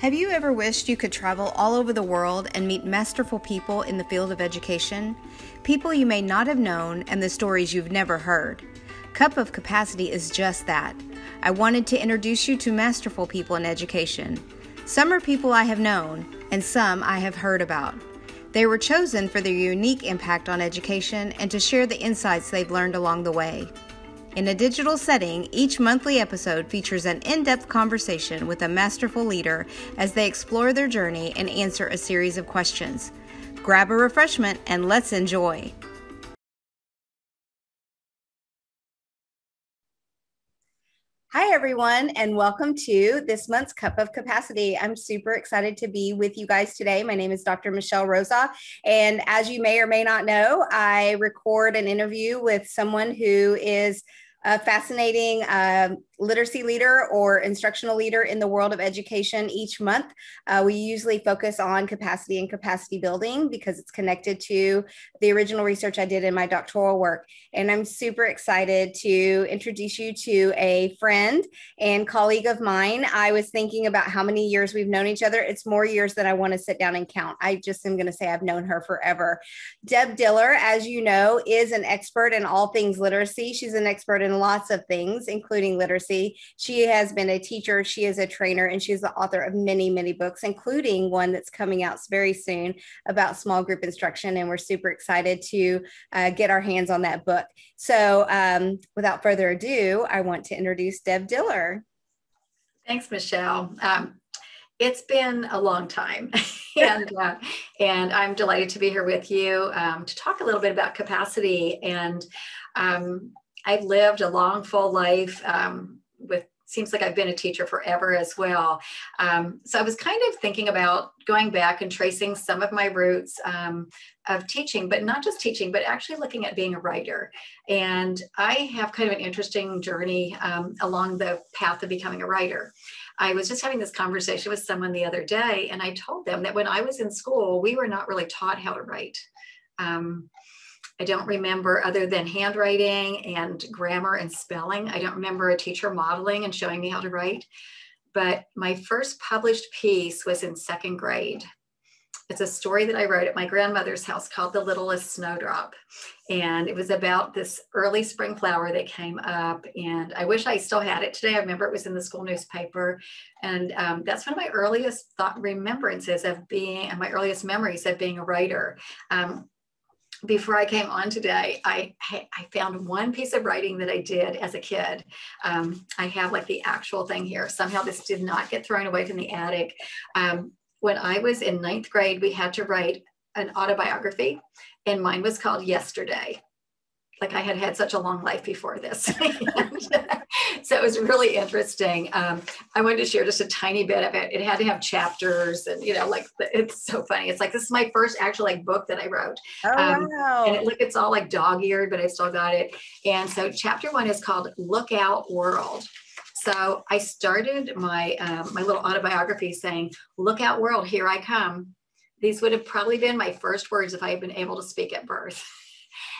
Have you ever wished you could travel all over the world and meet masterful people in the field of education? People you may not have known and the stories you've never heard. Cup of Capacity is just that. I wanted to introduce you to masterful people in education. Some are people I have known, and some I have heard about. They were chosen for their unique impact on education and to share the insights they've learned along the way. In a digital setting, each monthly episode features an in depth conversation with a masterful leader as they explore their journey and answer a series of questions. Grab a refreshment and let's enjoy. Hi, everyone, and welcome to this month's Cup of Capacity. I'm super excited to be with you guys today. My name is Dr. Mechiel Rozas, and as you may or may not know, I record an interview with someone who is a fascinating uh, literacy leader or instructional leader in the world of education each month. Uh, we usually focus on capacity and capacity building because it's connected to the original research I did in my doctoral work. And I'm super excited to introduce you to a friend and colleague of mine. I was thinking about how many years we've known each other. It's more years than I want to sit down and count. I just am going to say I've known her forever. Deb Diller, as you know, is an expert in all things literacy. She's an expert in lots of things, including literacy She has been a teacher, she is a trainer, and she's the author of many, many books, including one that's coming out very soon about small group instruction. And we're super excited to uh, get our hands on that book. So, um, without further ado, I want to introduce Deb Diller. Thanks, Mechiel. Um, it's been a long time, and uh, and I'm delighted to be here with you um, to talk a little bit about capacity. And um, I've lived a long, full life. Um, with seems like I've been a teacher forever as well. Um, so I was kind of thinking about going back and tracing some of my roots um, of teaching, but not just teaching, but actually looking at being a writer. And I have kind of an interesting journey um, along the path of becoming a writer. I was just having this conversation with someone the other day, and I told them that when I was in school, we were not really taught how to write. Um, I don't remember, other than handwriting and grammar and spelling, I don't remember a teacher modeling and showing me how to write. But my first published piece was in second grade. It's a story that I wrote at my grandmother's house called The Littlest Snowdrop. And it was about this early spring flower that came up. And I wish I still had it today. I remember it was in the school newspaper. And um, that's one of my earliest thought remembrances of being, and my earliest memories of being a writer. Um, before I came on today, I, I found one piece of writing that I did as a kid. Um, I have like the actual thing here. Somehow this did not get thrown away from the attic. Um, when I was in ninth grade, we had to write an autobiography, and mine was called Yesterday like I had had such a long life before this. so it was really interesting. Um, I wanted to share just a tiny bit of it. It had to have chapters and, you know, like it's so funny. It's like, this is my first actual like book that I wrote. Oh, um, wow. And it, look, it's all like dog eared, but I still got it. And so chapter one is called Lookout World. So I started my, um, my little autobiography saying, look out world, here I come. These would have probably been my first words if I had been able to speak at birth.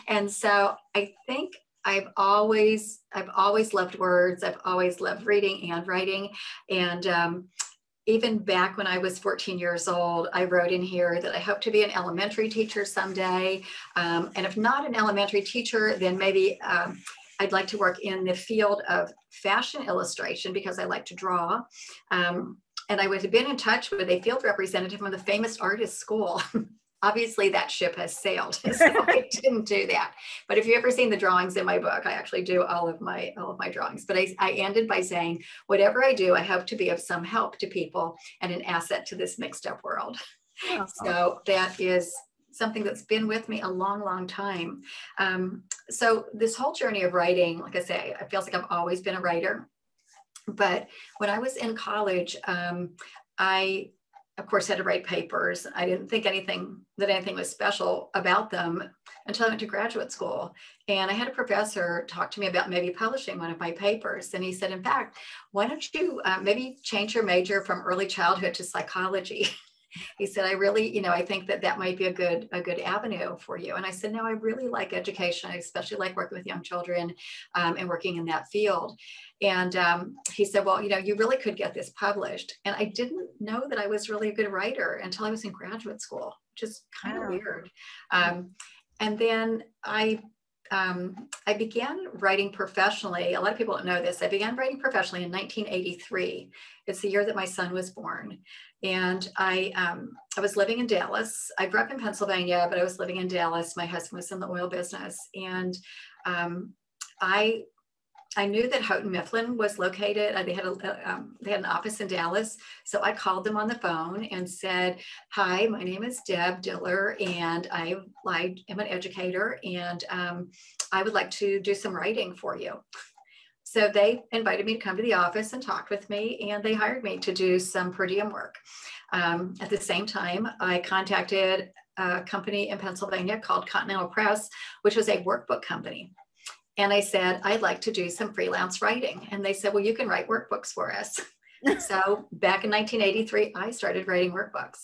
And so I think I've always I've always loved words. I've always loved reading and writing. And um, even back when I was 14 years old, I wrote in here that I hope to be an elementary teacher someday. Um, and if not an elementary teacher, then maybe um, I'd like to work in the field of fashion illustration because I like to draw. Um, and I would have been in touch with a field representative from the famous artist school. obviously that ship has sailed so i didn't do that. But if you've ever seen the drawings in my book i actually do all of my all of my drawings. But i, I ended by saying whatever i do i hope to be of some help to people and an asset to this mixed up world. Oh. so that is something that's been with me a long long time. Um, so this whole journey of writing like i say it feels like i've always been a writer. But when i was in college um, i of course, had to write papers. I didn't think anything that anything was special about them until I went to graduate school. And I had a professor talk to me about maybe publishing one of my papers. And he said, in fact, why don't you uh, maybe change your major from early childhood to psychology? he said, I really, you know, I think that that might be a good, a good avenue for you. And I said, no, I really like education. I especially like working with young children um, and working in that field. And um, he said, well, you know, you really could get this published. And I didn't know that I was really a good writer until I was in graduate school, which is kind of wow. weird. Um, and then I um, I began writing professionally. A lot of people don't know this. I began writing professionally in 1983. It's the year that my son was born. And I, um, I was living in Dallas. I grew up in Pennsylvania, but I was living in Dallas. My husband was in the oil business. And um, I I knew that Houghton Mifflin was located. Uh, they had a um, they had an office in Dallas, so I called them on the phone and said, "Hi, my name is Deb Diller, and I, I am an educator, and um, I would like to do some writing for you." So they invited me to come to the office and talk with me, and they hired me to do some per diem work. Um, at the same time, I contacted a company in Pennsylvania called Continental Press, which was a workbook company. And I said, I'd like to do some freelance writing. And they said, Well, you can write workbooks for us. so back in 1983, I started writing workbooks.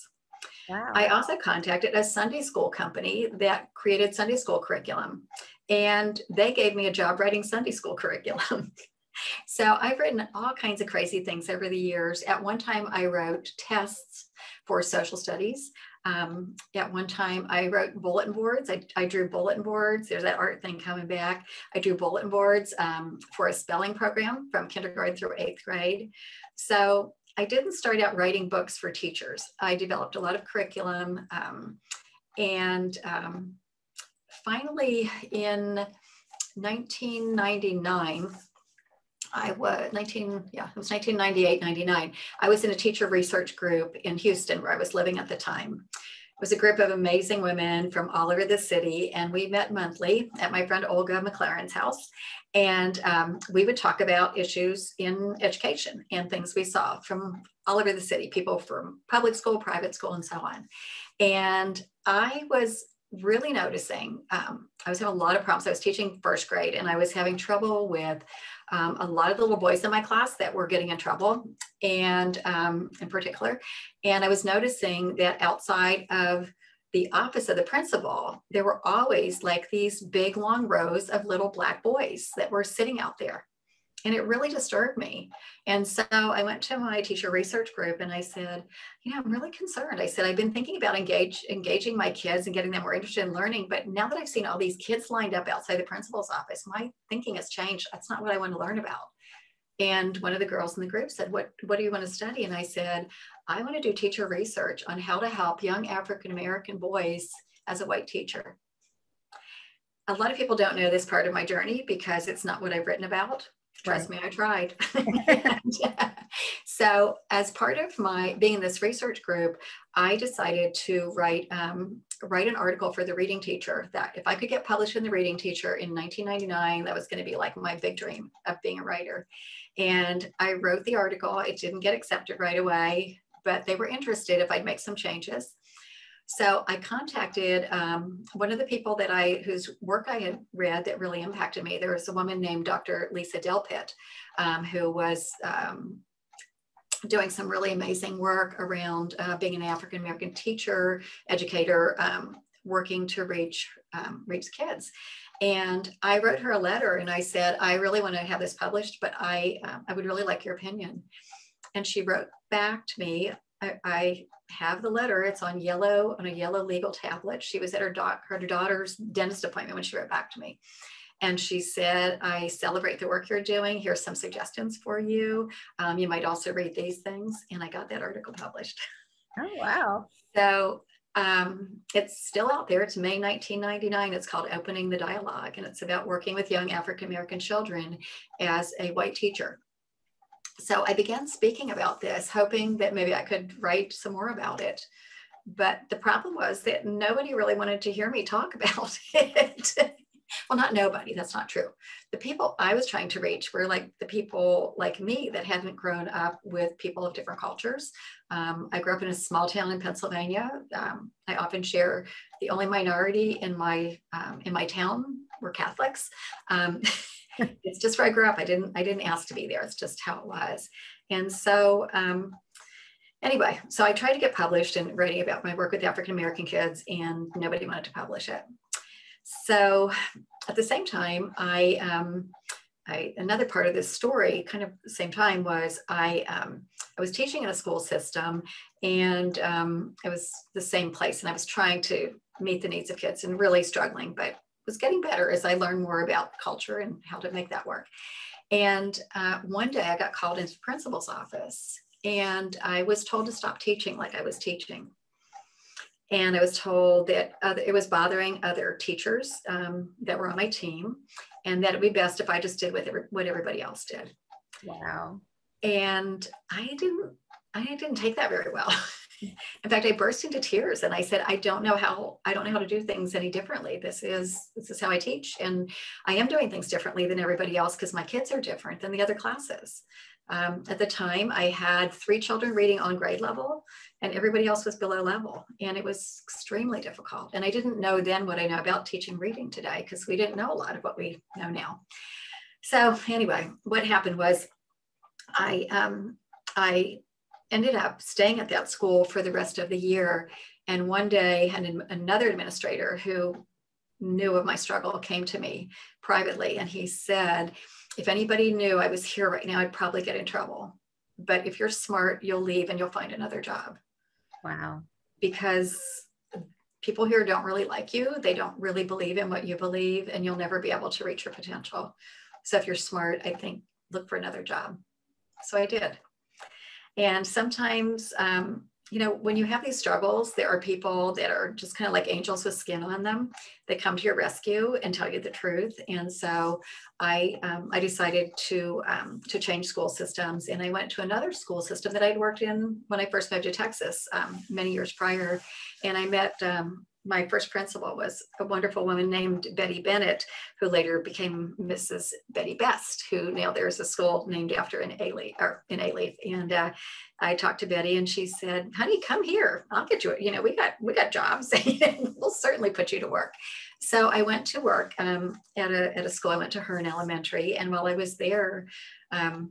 Wow. I also contacted a Sunday school company that created Sunday school curriculum, and they gave me a job writing Sunday school curriculum. so I've written all kinds of crazy things over the years. At one time, I wrote tests for social studies. Um, at one time, I wrote bulletin boards. I, I, drew bulletin boards. There's that art thing coming back. I drew bulletin boards um, for a spelling program from kindergarten through eighth grade. So I didn't start out writing books for teachers. I developed a lot of curriculum. Um, and um, finally, in 1999, I was 19, yeah, it was 1998, 99. I was in a teacher research group in Houston where I was living at the time. It was a group of amazing women from all over the city, and we met monthly at my friend Olga McLaren's house. And um, we would talk about issues in education and things we saw from all over the city, people from public school, private school, and so on. And I was really noticing um, I was having a lot of problems. I was teaching first grade and I was having trouble with um, a lot of the little boys in my class that were getting in trouble, and um, in particular. And I was noticing that outside of the office of the principal, there were always like these big long rows of little black boys that were sitting out there and it really disturbed me. And so I went to my teacher research group and I said, you know, I'm really concerned. I said, I've been thinking about engage, engaging my kids and getting them more interested in learning. But now that I've seen all these kids lined up outside the principal's office, my thinking has changed. That's not what I want to learn about. And one of the girls in the group said, what, what do you want to study? And I said, I want to do teacher research on how to help young African American boys as a white teacher. A lot of people don't know this part of my journey because it's not what I've written about Trust right. me, I tried. so, as part of my being in this research group, I decided to write um, write an article for the Reading Teacher. That if I could get published in the Reading Teacher in 1999, that was going to be like my big dream of being a writer. And I wrote the article. It didn't get accepted right away, but they were interested if I'd make some changes. So I contacted um, one of the people that I, whose work I had read that really impacted me. There was a woman named Dr. Lisa Delpit, um, who was um, doing some really amazing work around uh, being an African American teacher, educator, um, working to reach um, reach kids. And I wrote her a letter and I said, I really want to have this published, but I uh, I would really like your opinion. And she wrote back to me, I, I have the letter. It's on yellow, on a yellow legal tablet. She was at her, doc, her daughter's dentist appointment when she wrote back to me. And she said, I celebrate the work you're doing. Here's some suggestions for you. Um, you might also read these things. And I got that article published. Oh, wow. So um, it's still out there. It's May 1999. It's called Opening the Dialogue, and it's about working with young African American children as a white teacher so I began speaking about this, hoping that maybe I could write some more about it. But the problem was that nobody really wanted to hear me talk about it. well, not nobody, that's not true. The people I was trying to reach were like the people like me that hadn't grown up with people of different cultures. Um, I grew up in a small town in Pennsylvania. Um, I often share the only minority in my um, in my town were Catholics. It's just where I grew up. I didn't I didn't ask to be there. It's just how it was. And so um, anyway, so I tried to get published and writing about my work with African American kids, and nobody wanted to publish it. So at the same time, I, um, I another part of this story, kind of the same time, was I um, I was teaching in a school system, and um, it was the same place, and I was trying to meet the needs of kids and really struggling, but was getting better as I learned more about culture and how to make that work. And uh, one day I got called into the principal's office and I was told to stop teaching like I was teaching. And I was told that other, it was bothering other teachers um, that were on my team and that it'd be best if I just did what, every, what everybody else did. Wow. And I didn't, I didn't take that very well. in fact, I burst into tears and I said, I don't know how, I don't know how to do things any differently. This is, this is how I teach. And I am doing things differently than everybody else because my kids are different than the other classes. Um, at the time, I had three children reading on grade level and everybody else was below level. And it was extremely difficult. And I didn't know then what I know about teaching reading today because we didn't know a lot of what we know now. So anyway, what happened was I, um, I ended up staying at that school for the rest of the year. And one day, and another administrator who knew of my struggle came to me privately and he said, If anybody knew I was here right now, I'd probably get in trouble. But if you're smart, you'll leave and you'll find another job. Wow. Because people here don't really like you, they don't really believe in what you believe, and you'll never be able to reach your potential. So if you're smart, I think look for another job. So I did. And sometimes, um, you know, when you have these struggles, there are people that are just kind of like angels with skin on them that come to your rescue and tell you the truth. And so I, um, I decided to, um, to change school systems. And I went to another school system that I'd worked in when I first moved to Texas um, many years prior. And I met um, my first principal was a wonderful woman named Betty Bennett, who later became Mrs. Betty Best, who now there's a school named after in Alief or in Alief. And uh, I talked to Betty and she said, honey, come here. I'll get you, you know, we got, we got jobs. we'll certainly put you to work. So I went to work um, at, a, at a school. I went to Hearne Elementary. And while I was there, um,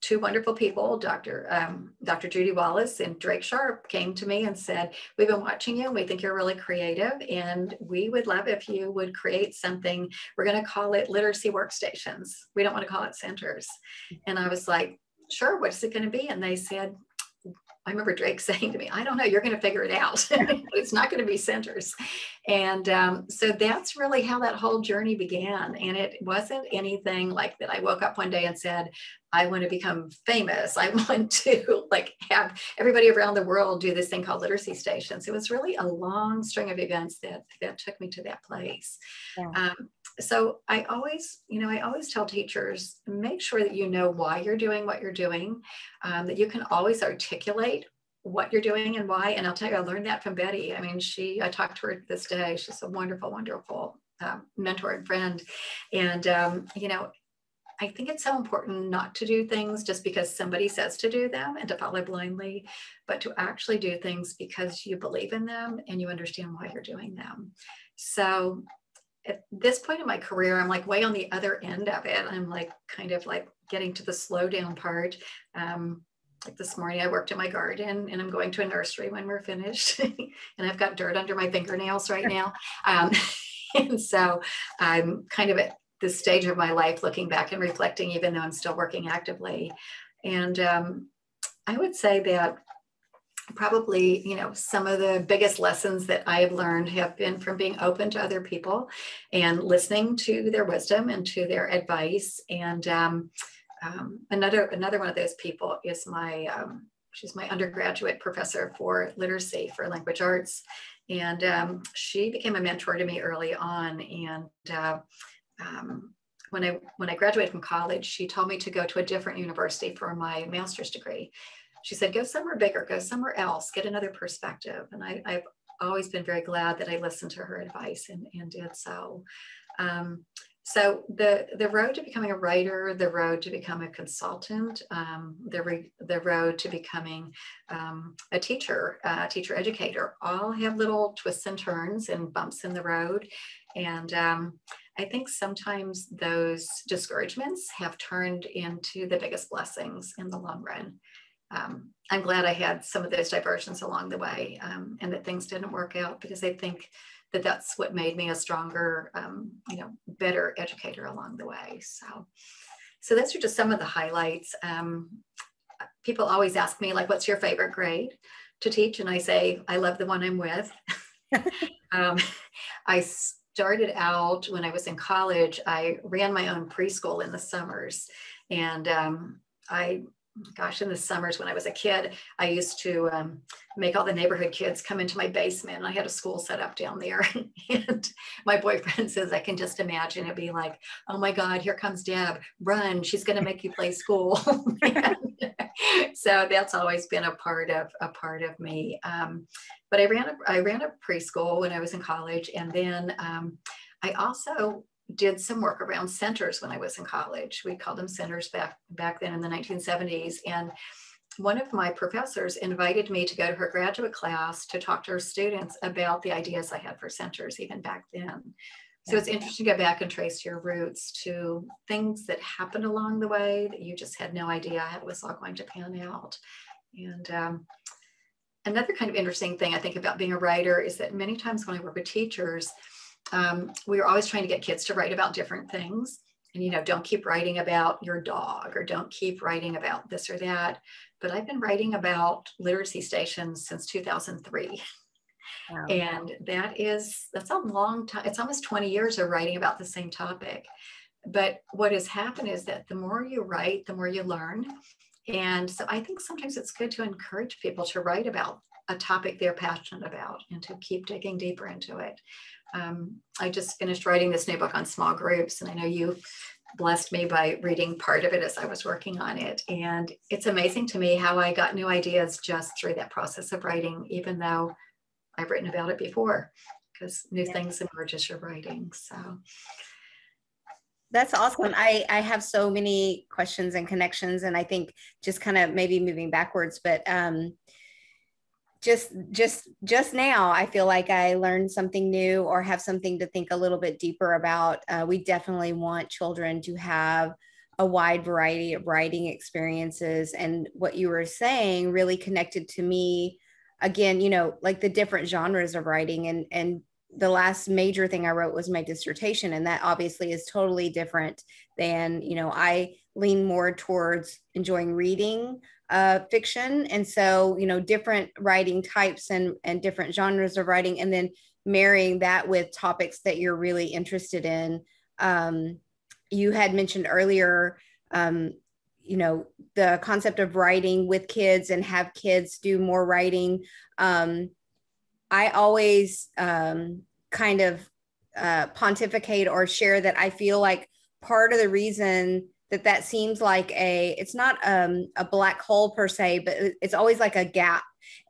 two wonderful people, Dr. Um, Dr. Judy Wallace and Drake Sharp, came to me and said, "We've been watching you. and We think you're really creative, and we would love if you would create something. We're going to call it literacy workstations. We don't want to call it centers." And I was like, "Sure. What's it going to be?" And they said, I remember Drake saying to me, I don't know, you're going to figure it out. it's not going to be centers. And um, so that's really how that whole journey began. And it wasn't anything like that. I woke up one day and said, I want to become famous. I want to like have everybody around the world do this thing called literacy stations. It was really a long string of events that, that took me to that place. Yeah. Um, so I always, you know, I always tell teachers, make sure that you know why you're doing what you're doing, um, that you can always articulate what you're doing and why. And I'll tell you, I learned that from Betty. I mean, she, I talked to her this day. She's a wonderful, wonderful um, mentor and friend. And, um, you know, I think it's so important not to do things just because somebody says to do them and to follow blindly, but to actually do things because you believe in them and you understand why you're doing them. So at this point in my career, I'm like way on the other end of it. I'm like kind of like getting to the slow down part. Um, like this morning, I worked in my garden and I'm going to a nursery when we're finished. and I've got dirt under my fingernails right now. Um, and so I'm kind of at this stage of my life looking back and reflecting, even though I'm still working actively. And um, I would say that probably you know some of the biggest lessons that i have learned have been from being open to other people and listening to their wisdom and to their advice. And um, um, another another one of those people is my um, she's my undergraduate professor for literacy for language arts. And um, she became a mentor to me early on. And uh, um, when I when I graduated from college, she told me to go to a different university for my master's degree she said, go somewhere bigger, go somewhere else, get another perspective. And I, have always been very glad that I listened to her advice and, and did so. Um, so the the road to becoming a writer, the road to become a consultant, um, the re, the road to becoming um, a teacher, a teacher educator, all have little twists and turns and bumps in the road. And um, I think sometimes those discouragements have turned into the biggest blessings in the long run. Um, I'm glad I had some of those diversions along the way um, and that things didn't work out because I think that that's what made me a stronger, um, you know, better educator along the way. So, so those are just some of the highlights. Um, people always ask me like, what's your favorite grade to teach? And I say, I love the one I'm with. Um, I started out when I was in college, I ran my own preschool in the summers. And um, I gosh, in the summers when I was a kid, I used to um, make all the neighborhood kids come into my basement. I had a school set up down there. and my boyfriend says, I can just imagine it be like, oh my God, here comes Deb, run, she's going to make you play school. so that's always been a part of a part of me. Um, but I ran a, I ran a preschool when I was in college. And then um, I also did some work around centers when I was in college. We called them centers back back then in the 1970s. And one of my professors invited me to go to her graduate class to talk to her students about the ideas I had for centers even back then. So it's interesting to go back and trace your roots to things that happened along the way that you just had no idea it was all going to pan out. And um, another kind of interesting thing I think about being a writer is that many times when I work with teachers, um, we were always trying to get kids to write about different things. And you know don't keep writing about your dog or don't keep writing about this or that. But i've been writing about literacy stations since 2003 wow. and that is that's a long time it's almost 20 years of writing about the same topic. But what has happened is that the more you write the more you learn. And so i think sometimes it's good to encourage people to write about a topic they're passionate about and to keep digging deeper into it um, I just finished writing this new book on small groups, and I know you blessed me by reading part of it as I was working on it. And it's amazing to me how I got new ideas just through that process of writing, even though I've written about it before, because new yeah. things emerge as you're writing. So that's awesome. I, I have so many questions and connections, and I think just kind of maybe moving backwards, but um, just just just now i feel like i learned something new or have something to think a little bit deeper about. Uh, we definitely want children to have a wide variety of writing experiences. And what you were saying really connected to me again you know like the different genres of writing. And and the last major thing i wrote was my dissertation. And that obviously is totally different than you know i lean more towards enjoying reading uh, fiction. And so, you know, different writing types and, and different genres of writing, and then marrying that with topics that you're really interested in. Um, you had mentioned earlier, um, you know, the concept of writing with kids and have kids do more writing. Um, I always um, kind of uh, pontificate or share that I feel like part of the reason that that seems like a it's not um, a black hole per se but it's always like a gap.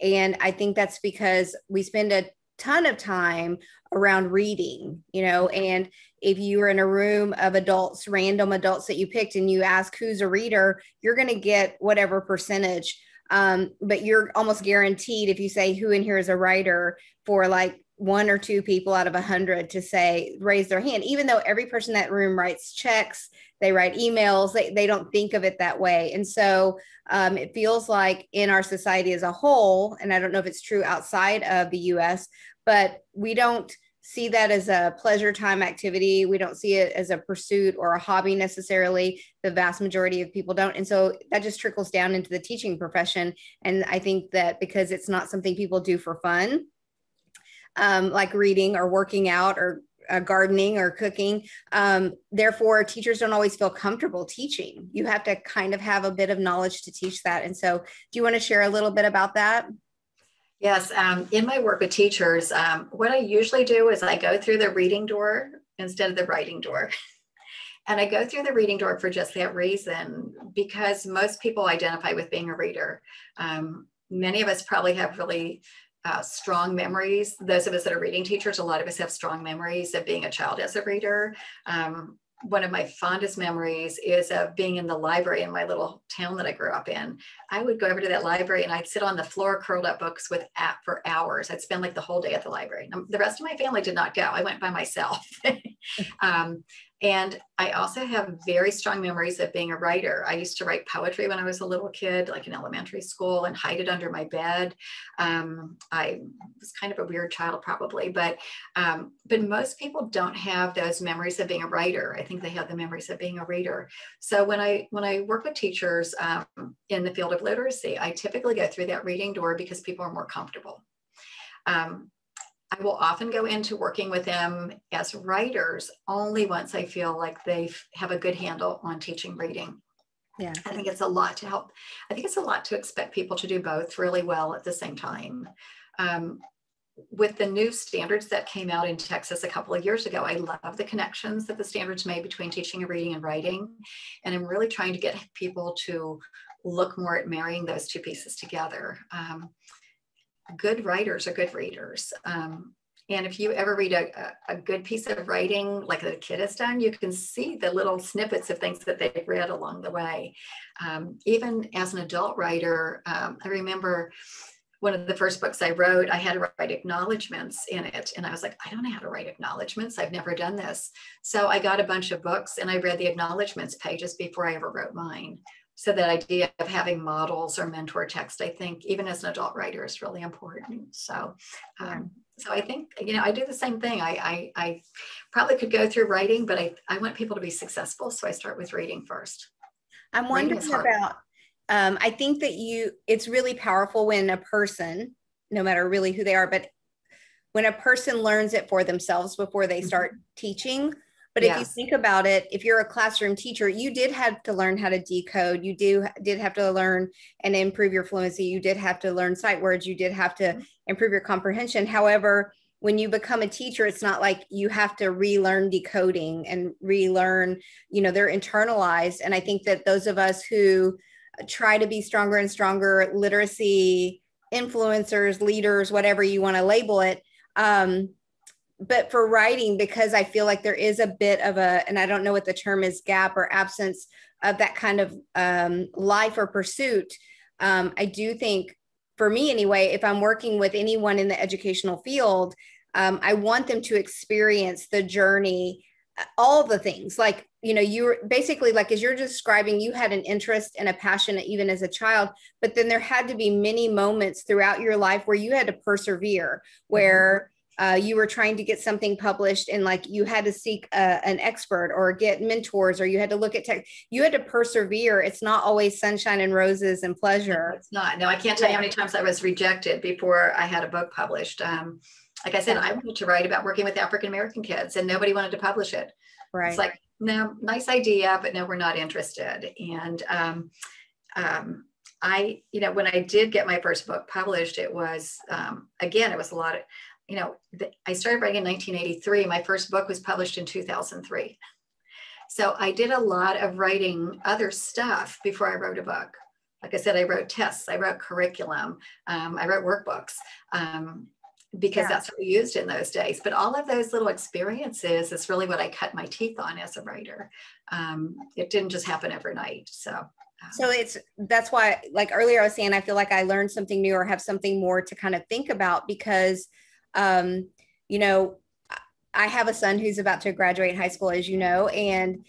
And i think that's because we spend a ton of time around reading you know and if you are in a room of adults random adults that you picked and you ask who's a reader you're going to get whatever percentage. Um, but you're almost guaranteed if you say who in here is a writer for like one or two people out of a hundred to say raise their hand even though every person in that room writes checks they write emails they, they don't think of it that way. And so um, it feels like in our society as a whole and i don't know if it's true outside of the us but we don't see that as a pleasure time activity. We don't see it as a pursuit or a hobby necessarily. The vast majority of people don't. And so that just trickles down into the teaching profession. And i think that because it's not something people do for fun um, like reading or working out or uh, gardening or cooking. Um, therefore, teachers don't always feel comfortable teaching. You have to kind of have a bit of knowledge to teach that. And so, do you want to share a little bit about that? Yes. Um, in my work with teachers, um, what I usually do is I go through the reading door instead of the writing door. And I go through the reading door for just that reason, because most people identify with being a reader. Um, many of us probably have really uh, strong memories. Those of us that are reading teachers, a lot of us have strong memories of being a child as a reader. Um, one of my fondest memories is of being in the library in my little town that I grew up in. I would go over to that library and I'd sit on the floor, curled up books with app for hours. I'd spend like the whole day at the library. the rest of my family did not go. I went by myself. um, and I also have very strong memories of being a writer. I used to write poetry when I was a little kid, like in elementary school, and hide it under my bed. Um, I was kind of a weird child, probably, but um, but most people don't have those memories of being a writer. I think they have the memories of being a reader. So when I when I work with teachers um, in the field of literacy, I typically go through that reading door because people are more comfortable. Um, I will often go into working with them as writers only once I feel like they have a good handle on teaching reading. Yeah. I think it's a lot to help. I think it's a lot to expect people to do both really well at the same time. Um, with the new standards that came out in Texas a couple of years ago, I love the connections that the standards made between teaching and reading and writing. And I'm really trying to get people to look more at marrying those two pieces together. Um, good writers are good readers. Um, and if you ever read a, a, good piece of writing like a kid has done, you can see the little snippets of things that they've read along the way. Um, even as an adult writer, um, I remember one of the first books I wrote, I had to write acknowledgments in it. And I was like, I don't know how to write acknowledgments. I've never done this. So I got a bunch of books and I read the acknowledgments pages before I ever wrote mine so that idea of having models or mentor text i think even as an adult writer is really important. So um, so i think you know i do the same thing. I, I, I probably could go through writing but i i want people to be successful. So i start with reading first. I'm wondering about um, i think that you it's really powerful when a person no matter really who they are but when a person learns it for themselves before they start mm-hmm. teaching but if you think about it, if you're a classroom teacher, you did have to learn how to decode. You do did have to learn and improve your fluency. You did have to learn sight words. You did have to mm-hmm. improve your comprehension. However, when you become a teacher, it's not like you have to relearn decoding and relearn, you know, they're internalized. And I think that those of us who try to be stronger and stronger literacy influencers, leaders, whatever you want to label it, um, but for writing because i feel like there is a bit of a and i don't know what the term is gap or absence of that kind of um, life or pursuit. Um, i do think for me anyway if i'm working with anyone in the educational field um, i want them to experience the journey uh, all the things. Like you know you're basically like as you're describing you had an interest and a passion even as a child but then there had to be many moments throughout your life where you had to persevere where uh, you were trying to get something published and like you had to seek a, an expert or get mentors or you had to look at tech you had to persevere. It's not always sunshine and roses and pleasure. it's not. No i can't tell you how many times i was rejected before i had a book published. Um, like i said i wanted to write about working with african american kids and nobody wanted to publish it. Right. it's like no nice idea but no we're not interested. And um, um, I, you know, when I did get my first book published, it was, um, again, it was a lot of, you know, the, I started writing in 1983. My first book was published in 2003. So I did a lot of writing other stuff before I wrote a book. Like I said, I wrote tests, I wrote curriculum, um, I wrote workbooks um, because yeah. that's what we used in those days. But all of those little experiences is really what I cut my teeth on as a writer. Um, it didn't just happen overnight. So um, so it's that's why like earlier i was saying i feel like i learned something new or have something more to kind of think about because um, you know, I have a son who's about to graduate high school, as you know, and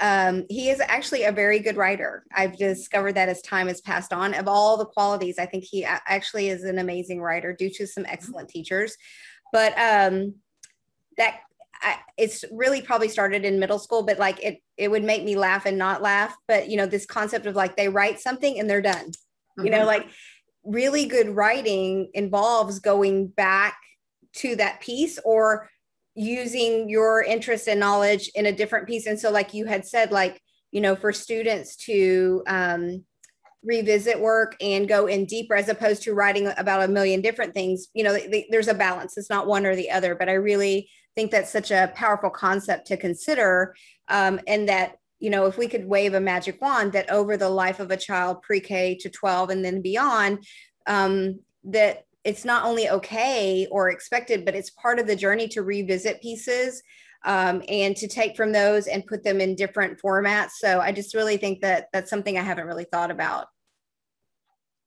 um, he is actually a very good writer. I've discovered that as time has passed on. Of all the qualities, I think he actually is an amazing writer due to some excellent teachers. But um, that I, it's really probably started in middle school, but like it, it would make me laugh and not laugh. But you know, this concept of like they write something and they're done. Mm-hmm. You know, mm-hmm. like really good writing involves going back to that piece or using your interest and knowledge in a different piece. And so like you had said like you know for students to um, revisit work and go in deeper as opposed to writing about a million different things you know they, there's a balance. It's not one or the other but i really think that's such a powerful concept to consider um, and that you know if we could wave a magic wand that over the life of a child pre-k to 12 and then beyond um, that it's not only okay or expected, but it's part of the journey to revisit pieces um, and to take from those and put them in different formats. So I just really think that that's something I haven't really thought about.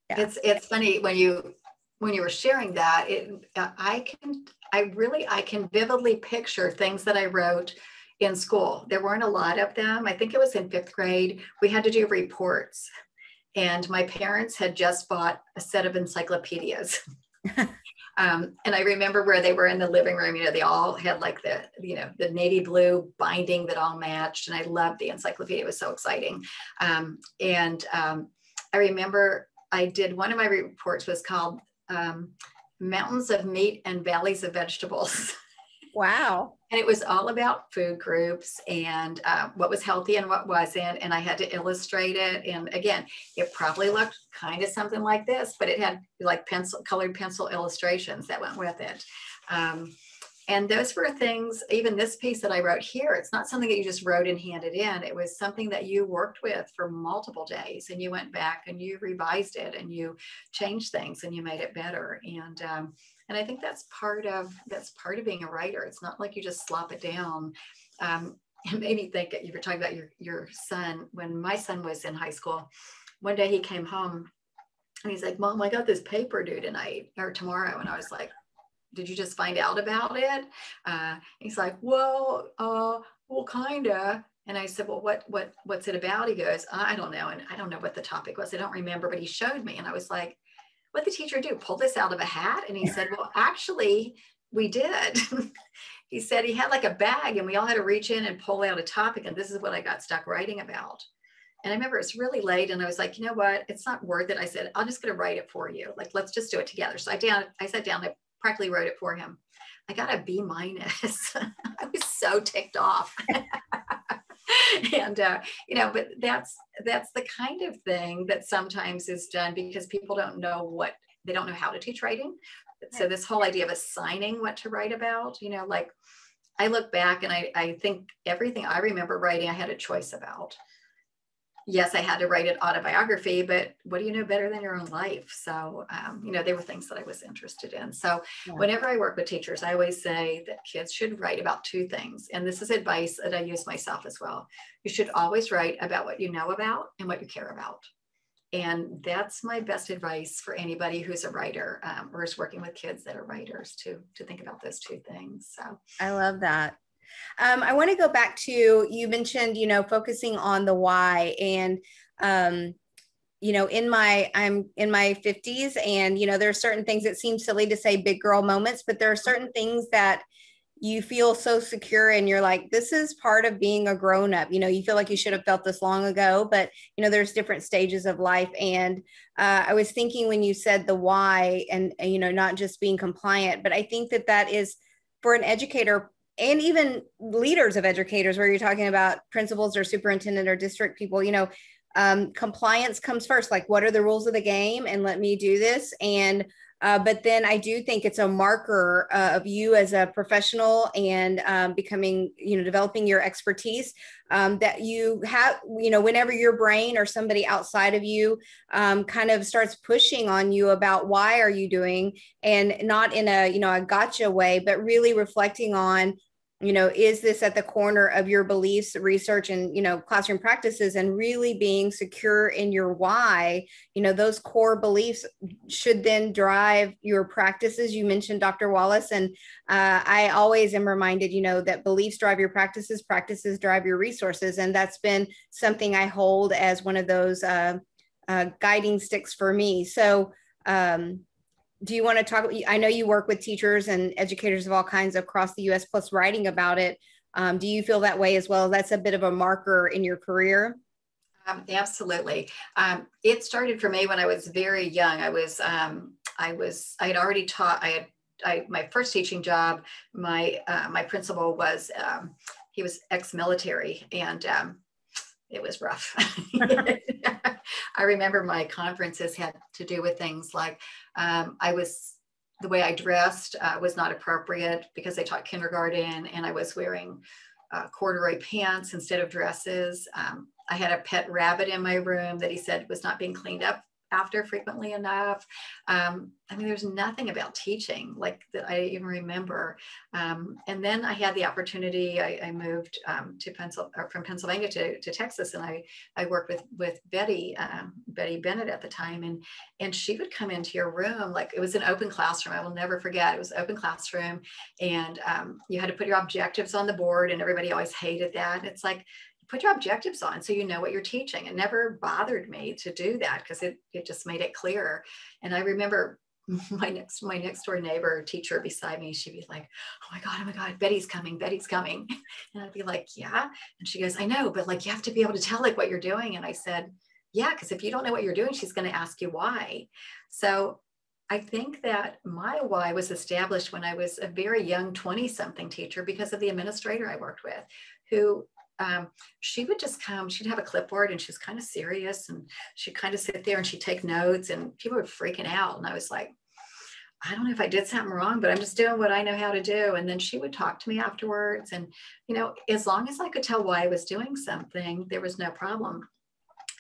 Yeah. It's it's funny when you when you were sharing that. It I can I really I can vividly picture things that I wrote in school. There weren't a lot of them. I think it was in fifth grade. We had to do reports. And my parents had just bought a set of encyclopedias. um, and I remember where they were in the living room, you know, they all had like the, you know, the navy blue binding that all matched. And I loved the encyclopedia. It was so exciting. Um, and um, I remember I did one of my reports was called um, Mountains of Meat and Valleys of Vegetables. Wow. And it was all about food groups and uh, what was healthy and what wasn't. And I had to illustrate it. And again, it probably looked kind of something like this, but it had like pencil colored pencil illustrations that went with it. Um, and those were things, even this piece that I wrote here, it's not something that you just wrote and handed in. It was something that you worked with for multiple days and you went back and you revised it and you changed things and you made it better. And um, and I think that's part of that's part of being a writer. It's not like you just slop it down. Um, it made me think you were talking about your your son. When my son was in high school, one day he came home and he's like, "Mom, I got this paper due tonight or tomorrow," and I was like, did you just find out about it? Uh, he's like, well, uh, well, kinda. And I said, well, what, what, what's it about? He goes, I don't know. And I don't know what the topic was. I don't remember, but he showed me. And I was like, what the teacher do? Pull this out of a hat? And he said, well, actually we did. he said he had like a bag and we all had to reach in and pull out a topic. And this is what I got stuck writing about. And I remember it's really late and I was like, you know what? It's not worth it. I said, I'm just going to write it for you. Like, let's just do it together. So I down, I sat down, I practically wrote it for him. I got a B minus. I was so ticked off. and uh, you know, but that's that's the kind of thing that sometimes is done because people don't know what they don't know how to teach writing. So this whole idea of assigning what to write about, you know, like I look back and I, I think everything I remember writing, I had a choice about yes, I had to write an autobiography, but what do you know better than your own life? So, um, you know, they were things that I was interested in. So, yeah. whenever I work with teachers, I always say that kids should write about two things. And this is advice that I use myself as well. You should always write about what you know about and what you care about. And that's my best advice for anybody who's a writer um, or is working with kids that are writers to, to think about those two things. So, I love that. Um, I want to go back to you mentioned, you know, focusing on the why and um, you know in my i'm in my 50s and you know there are certain things that seem silly to say big girl moments but there are certain things that you feel so secure and you're like this is part of being a grown up you know you feel like you should have felt this long ago but you know there's different stages of life. And uh, i was thinking when you said the why and you know not just being compliant but i think that that is for an educator and even leaders of educators where you're talking about principals or superintendent or district people you know um, compliance comes first. Like what are the rules of the game? And let me do this. And uh, but then I do think it's a marker uh, of you as a professional and um, becoming, you know, developing your expertise um, that you have, you know, whenever your brain or somebody outside of you um, kind of starts pushing on you about why are you doing and not in a, you know, a gotcha way, but really reflecting on you know is this at the corner of your beliefs research and you know classroom practices and really being secure in your why? You know those core beliefs should then drive your practices. You mentioned dr wallace and uh, i always am reminded you know that beliefs drive your practices practices drive your resources and that's been something i hold as one of those uh, uh, guiding sticks for me. So um, do you want to talk i know you work with teachers and educators of all kinds across the us plus writing about it. Um, do you feel that way as well? That's a bit of a marker in your career. Um, absolutely. Um, it started for me when i was very young. I was um, i was i had already taught i had I, my first teaching job my uh, my principal was um, he was ex-military and um, it was rough. I remember my conferences had to do with things like um, I was the way I dressed uh, was not appropriate because I taught kindergarten and I was wearing uh, corduroy pants instead of dresses. Um, I had a pet rabbit in my room that he said was not being cleaned up after frequently enough. Um, I mean, there's nothing about teaching like that I even remember. Um, and then I had the opportunity. I, I moved um, to Pennsylvania from Pennsylvania to, to Texas, and I I worked with with Betty um, Betty Bennett at the time, and and she would come into your room like it was an open classroom. I will never forget. It was open classroom, and um, you had to put your objectives on the board, and everybody always hated that. It's like put your objectives on so you know what you're teaching. It never bothered me to do that because it, it just made it clearer. And I remember my next my next door neighbor teacher beside me she'd be like oh my god oh my god betty's coming betty's coming and i'd be like yeah and she goes i know but like you have to be able to tell like what you're doing and i said yeah because if you don't know what you're doing she's going to ask you why so i think that my why was established when i was a very young 20 something teacher because of the administrator i worked with who um, she would just come, she'd have a clipboard and she was kind of serious and she'd kind of sit there and she'd take notes and people were freaking out. And I was like, I don't know if I did something wrong, but I'm just doing what I know how to do. And then she would talk to me afterwards. And, you know, as long as I could tell why I was doing something, there was no problem.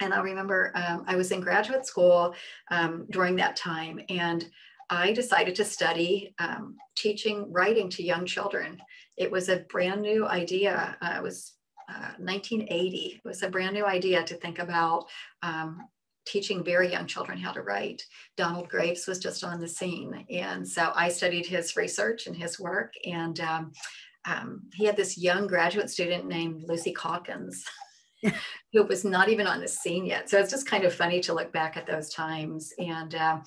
And I remember um, I was in graduate school um, during that time and I decided to study um, teaching writing to young children. It was a brand new idea. Uh, I was 1980. It was a brand new idea to think about um, teaching very young children how to write. Donald Graves was just on the scene. And so I studied his research and his work. And um, um, he had this young graduate student named Lucy Calkins. who was not even on the scene yet. So it's just kind of funny to look back at those times. And uh,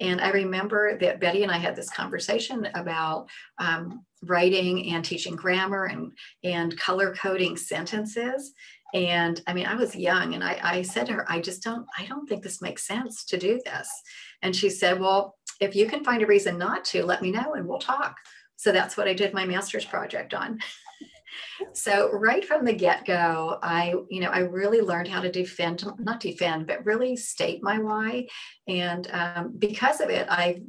and I remember that Betty and I had this conversation about um, writing and teaching grammar and and color coding sentences. And I mean, I was young, and I, I said to her, I just don't, I don't think this makes sense to do this. And she said, Well, if you can find a reason not to, let me know, and we'll talk. So that's what I did my master's project on. So right from the get-go, I, you know, I really learned how to defend, not defend, but really state my why. And um, because of it, I've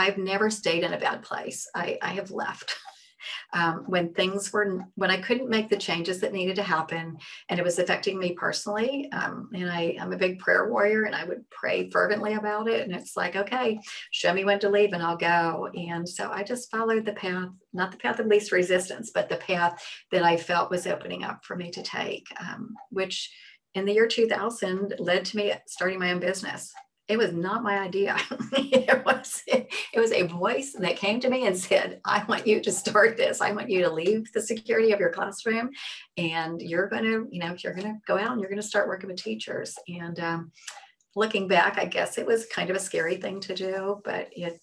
I've never stayed in a bad place. I, I have left. um, when things were when I couldn't make the changes that needed to happen and it was affecting me personally. Um, and I, I'm a big prayer warrior and I would pray fervently about it. And it's like, okay, show me when to leave and I'll go. And so I just followed the path, not the path of least resistance, but the path that I felt was opening up for me to take, um, which in the year 2000 led to me starting my own business it was not my idea. it was it was a voice that came to me and said, "I want you to start this. I want you to leave the security of your classroom, and you're going to, you know, you're going to go out and you're going to start working with teachers." And um, looking back, I guess it was kind of a scary thing to do, but it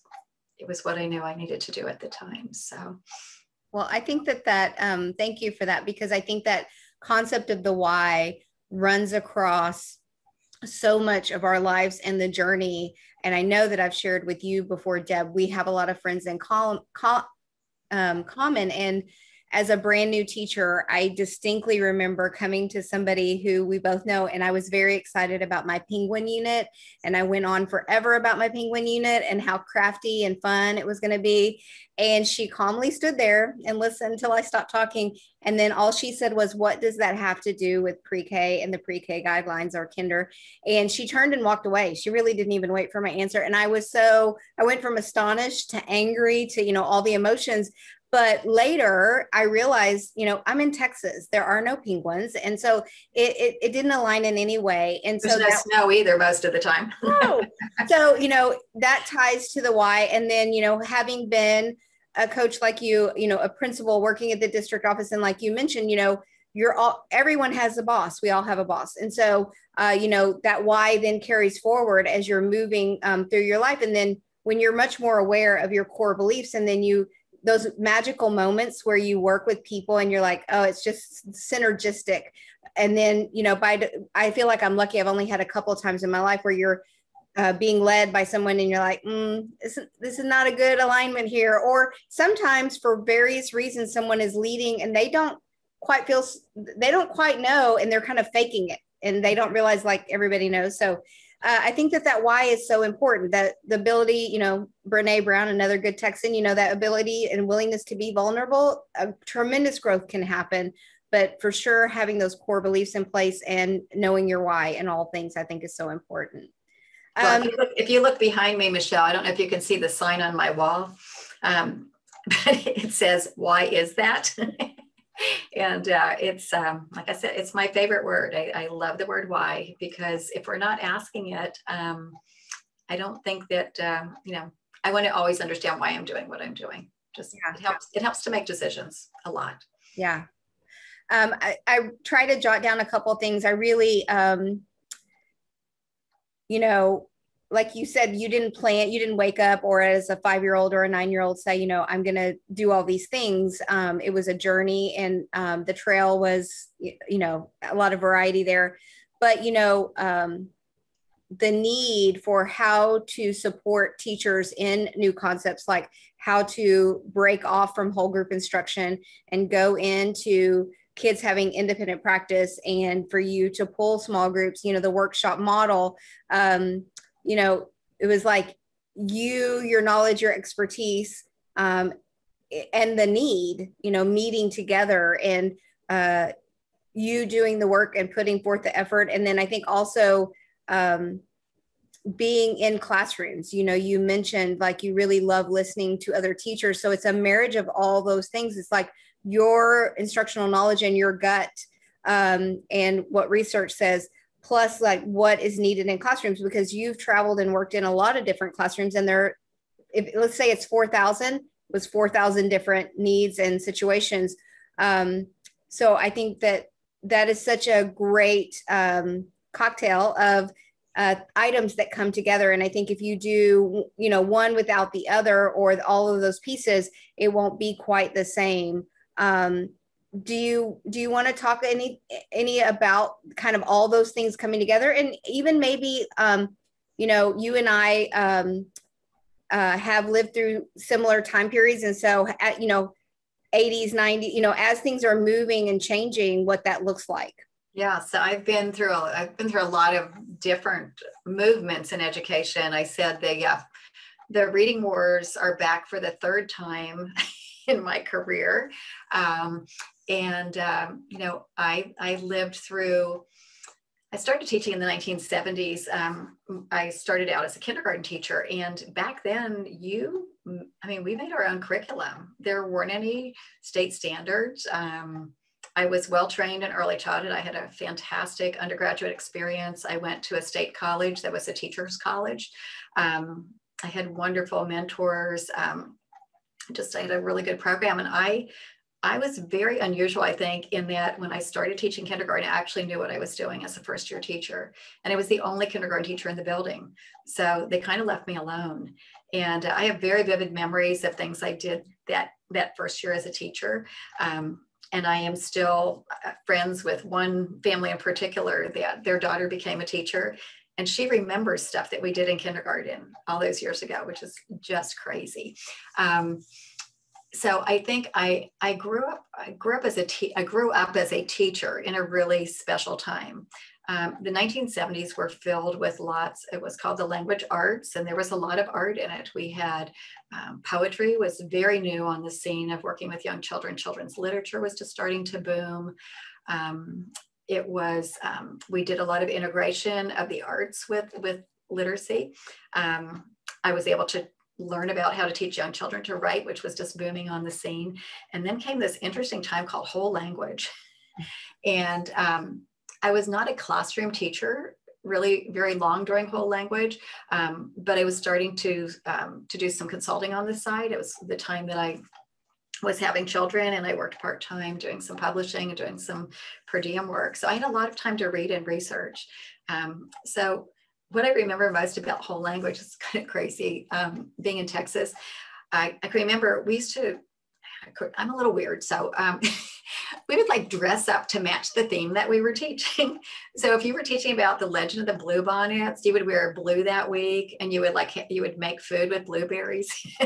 it was what I knew I needed to do at the time. So, well, I think that that um, thank you for that because I think that concept of the why runs across so much of our lives and the journey. And I know that I've shared with you before, Deb, we have a lot of friends in com- com- um, common. And as a brand new teacher, I distinctly remember coming to somebody who we both know, and I was very excited about my penguin unit. And I went on forever about my penguin unit and how crafty and fun it was going to be. And she calmly stood there and listened until I stopped talking. And then all she said was, What does that have to do with pre K and the pre K guidelines or kinder? And she turned and walked away. She really didn't even wait for my answer. And I was so, I went from astonished to angry to, you know, all the emotions. But later I realized, you know, I'm in Texas. There are no penguins. And so it, it, it didn't align in any way. And There's so no that, snow either most of the time. no. So, you know, that ties to the why. And then, you know, having been a coach like you, you know, a principal working at the district office, and like you mentioned, you know, you're all everyone has a boss we all have a boss and so uh, you know that why then carries forward as you're moving um, through your life and then when you're much more aware of your core beliefs and then you those magical moments where you work with people and you're like, oh, it's just synergistic. And then, you know, by I feel like I'm lucky. I've only had a couple of times in my life where you're uh, being led by someone and you're like, mm, this, this is not a good alignment here. Or sometimes for various reasons, someone is leading and they don't quite feel, they don't quite know and they're kind of faking it and they don't realize like everybody knows. So uh, I think that that why is so important. That the ability, you know, Brene Brown, another good Texan, you know, that ability and willingness to be vulnerable, a tremendous growth can happen. But for sure, having those core beliefs in place and knowing your why in all things, I think is so important. Well, if, you look, if, you look, behind me, Mechiel, I don't know if you can see the sign on my wall, um, but it says, "Why is that?" and uh, it's um, like I said, it's my favorite word. I, I, love the word "why" because if we're not asking it, um, I don't think that um, you know. I want to always understand why I'm doing what I'm doing. Just yeah. it helps. It helps to make decisions a lot. Yeah. Um, I, I try to jot down a couple things. I really um, you know, like you said, you didn't plan, you didn't wake up or as a five year old or a nine year old say, you know, I'm going to do all these things. Um, it was a journey and um, the trail was, you know, a lot of variety there. But, you know, um, the need for how to support teachers in new concepts like how to break off from whole group instruction and go into kids having independent practice and for you to pull small groups you know the workshop model um, you know it was like you your knowledge your expertise um, and the need you know meeting together and uh, you doing the work and putting forth the effort. And then i think also um, being in classrooms you know you mentioned like you really love listening to other teachers. So it's a marriage of all those things. It's like your instructional knowledge and your gut um, and what research says plus like what is needed in classrooms because you've traveled and worked in a lot of different classrooms and there if let's say it's 4000 was 4000 different needs and situations. Um, so i think that that is such a great um, cocktail of uh, items that come together. And i think if you do you know one without the other or all of those pieces it won't be quite the same. Um, do you do you want to talk any any about kind of all those things coming together? And even maybe um, you know you and I um, uh, have lived through similar time periods. And so at, you know 80s 90s you know as things are moving and changing what that looks like. Yeah so i've been through a, i've been through a lot of different movements in education. I said that yeah the reading wars are back for the third time in my career. Um, and, um, you know, I, I lived through, I started teaching in the 1970s. Um, I started out as a kindergarten teacher. And back then, you, I mean, we made our own curriculum. There weren't any state standards. Um, I was well trained in early childhood. I had a fantastic undergraduate experience. I went to a state college that was a teacher's college. Um, I had wonderful mentors. Um, just I had a really good program and I I was very unusual, I think, in that when I started teaching kindergarten, I actually knew what I was doing as a first year teacher. And I was the only kindergarten teacher in the building. So they kind of left me alone. And I have very vivid memories of things I did that, that first year as a teacher. Um, and I am still uh, friends with one family in particular that their daughter became a teacher and she remembers stuff that we did in kindergarten all those years ago, which is just crazy. Um, so I think I I grew up I grew up as a te- I grew up as a teacher in a really special time. Um, the 1970s were filled with lots. It was called the language arts, and there was a lot of art in it. We had um, poetry was very new on the scene of working with young children. Children's literature was just starting to boom. Um, it was um, we did a lot of integration of the arts with with literacy um, i was able to learn about how to teach young children to write which was just booming on the scene and then came this interesting time called whole language and um, i was not a classroom teacher really very long during whole language um, but i was starting to um, to do some consulting on the side it was the time that i was having children and I worked part time doing some publishing and doing some per diem work. So I had a lot of time to read and research. Um, so what I remember most about whole language is kind of crazy. Um, being in Texas, I, I can remember we used to. I'm a little weird, so um, we would like dress up to match the theme that we were teaching. So if you were teaching about the legend of the blue bonnets, you would wear blue that week, and you would like you would make food with blueberries.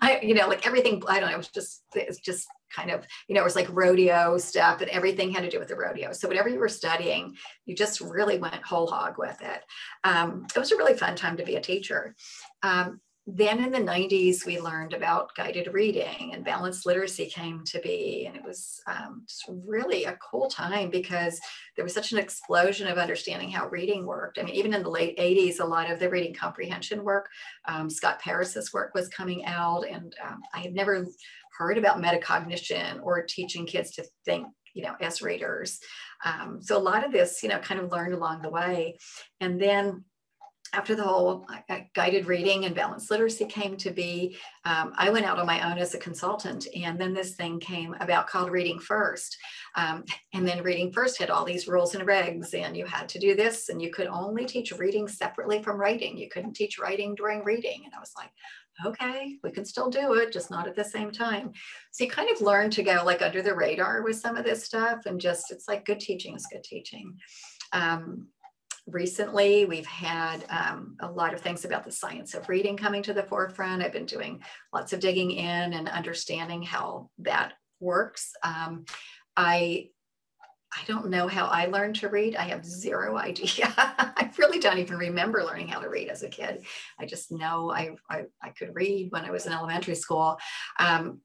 I, you know, like everything, I don't know, it was just, it's just kind of, you know, it was like rodeo stuff and everything had to do with the rodeo. So whatever you were studying, you just really went whole hog with it. Um, it was a really fun time to be a teacher. Um, then in the 90s, we learned about guided reading and balanced literacy came to be. And it was um, just really a cool time because there was such an explosion of understanding how reading worked. I mean, even in the late 80s, a lot of the reading comprehension work, um, Scott Paris's work was coming out. And um, I had never heard about metacognition or teaching kids to think you know, as readers. Um, so a lot of this, you know, kind of learned along the way. And then after the whole guided reading and balanced literacy came to be, um, I went out on my own as a consultant. And then this thing came about called Reading First. Um, and then Reading First had all these rules and regs, and you had to do this, and you could only teach reading separately from writing. You couldn't teach writing during reading. And I was like, okay, we can still do it, just not at the same time. So you kind of learn to go like under the radar with some of this stuff, and just it's like good teaching is good teaching. Um, recently we've had um, a lot of things about the science of reading coming to the forefront. I've been doing lots of digging in and understanding how that works. Um, i i don't know how i learned to read. I have zero idea. I really don't even remember learning how to read as a kid. I just know i i, I could read when i was in elementary school. Um,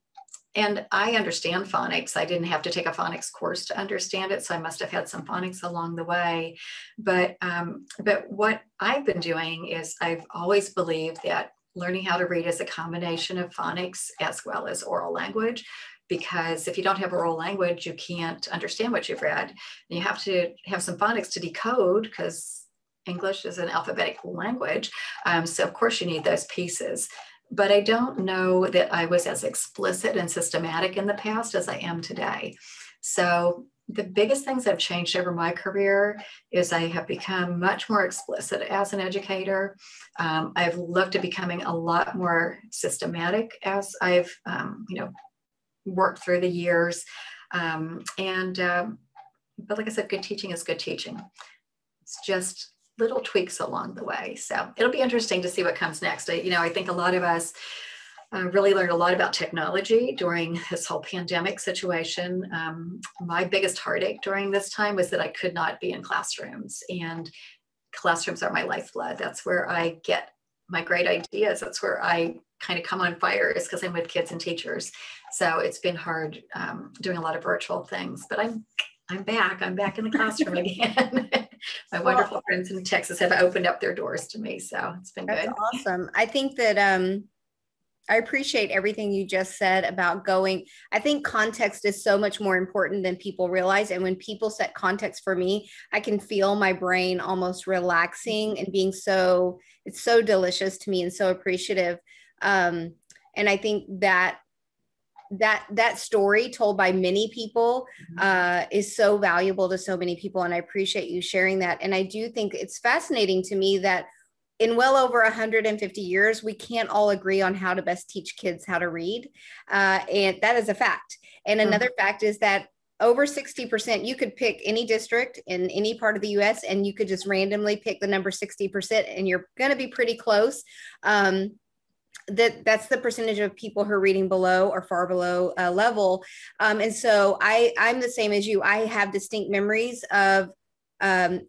and I understand phonics. I didn't have to take a phonics course to understand it, so I must have had some phonics along the way. But um, but what I've been doing is I've always believed that learning how to read is a combination of phonics as well as oral language. Because if you don't have oral language, you can't understand what you've read. And you have to have some phonics to decode because English is an alphabetic language. Um, so of course you need those pieces but I don't know that I was as explicit and systematic in the past as I am today. So the biggest things that have changed over my career is I have become much more explicit as an educator. Um, I've looked at becoming a lot more systematic as I've, um, you know, worked through the years. Um, and, um, but like I said, good teaching is good teaching. It's just little tweaks along the way. So it'll be interesting to see what comes next. I, you know, I think a lot of us uh, really learned a lot about technology during this whole pandemic situation. Um, my biggest heartache during this time was that I could not be in classrooms, and classrooms are my lifeblood. That's where I get my great ideas. That's where I kind of come on fire is because I'm with kids and teachers. So it's been hard um, doing a lot of virtual things, but I'm I'm back. I'm back in the classroom again. My wonderful friends in Texas have opened up their doors to me. So it's been that's good. awesome. I think that um, I appreciate everything you just said about going. I think context is so much more important than people realize. And when people set context for me, I can feel my brain almost relaxing and being so, it's so delicious to me and so appreciative. Um, and I think that that that story told by many people mm-hmm. uh, is so valuable to so many people and i appreciate you sharing that and i do think it's fascinating to me that in well over 150 years we can't all agree on how to best teach kids how to read uh, and that is a fact and mm-hmm. another fact is that over 60% you could pick any district in any part of the us and you could just randomly pick the number 60% and you're going to be pretty close um, that that's the percentage of people who are reading below or far below uh, level. Um, and so i i'm the same as you. I have distinct memories of um,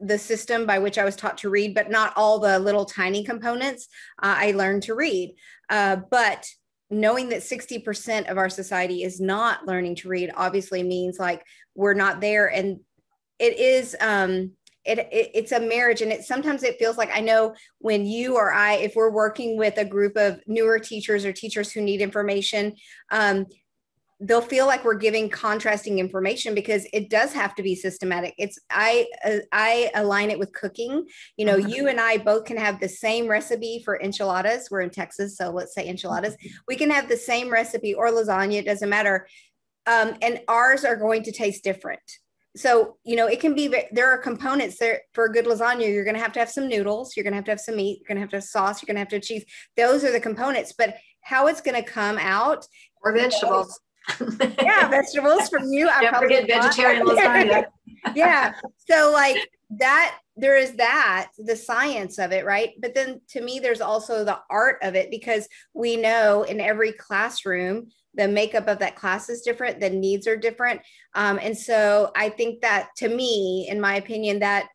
the system by which i was taught to read but not all the little tiny components uh, i learned to read. Uh, but knowing that 60% of our society is not learning to read obviously means like we're not there. And it is um, it, it, it's a marriage and it sometimes it feels like i know when you or i if we're working with a group of newer teachers or teachers who need information um, they'll feel like we're giving contrasting information because it does have to be systematic. It's i uh, i align it with cooking. You know you and i both can have the same recipe for enchiladas. We're in texas so let's say enchiladas. We can have the same recipe or lasagna it doesn't matter. Um, and ours are going to taste different so you know it can be there are components there for a good lasagna you're going to have to have some noodles you're going to have to have some meat you're going to have to have sauce you're going to have to have cheese. Those are the components but how it's going to come out or vegetables yeah vegetables from you I don't forget vegetarian lasagna. Yeah so like that there is that the science of it right? But then to me there's also the art of it because we know in every classroom the makeup of that class is different the needs are different. Um, and so i think that to me in my opinion that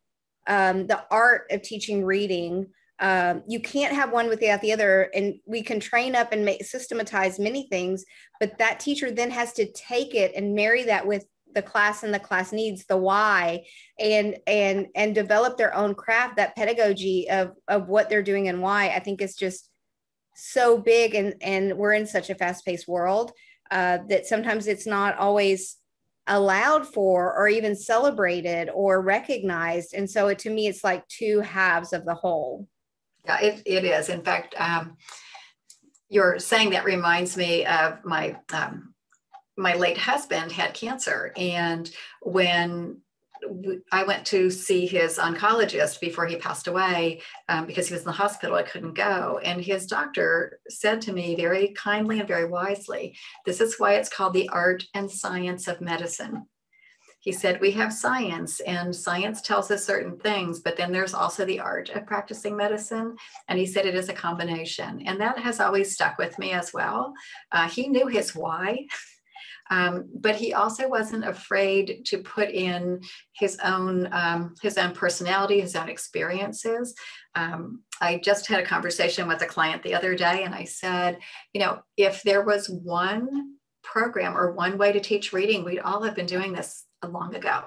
um, the art of teaching reading um, you can't have one without the other and we can train up and make systematize many things but that teacher then has to take it and marry that with the class and the class needs the why and and and develop their own craft that pedagogy of of what they're doing and why i think is just so big and and we're in such a fast-paced world uh, that sometimes it's not always allowed for or even celebrated or recognized and so it, to me it's like two halves of the whole yeah it, it is in fact um, you're saying that reminds me of my um, my late husband had cancer and when I went to see his oncologist before he passed away um, because he was in the hospital. I couldn't go. And his doctor said to me very kindly and very wisely, This is why it's called the art and science of medicine. He said, We have science, and science tells us certain things, but then there's also the art of practicing medicine. And he said it is a combination. And that has always stuck with me as well. Uh, he knew his why. Um, but he also wasn't afraid to put in his own um, his own personality, his own experiences. Um, I just had a conversation with a client the other day, and I said, you know, if there was one program or one way to teach reading, we'd all have been doing this long ago.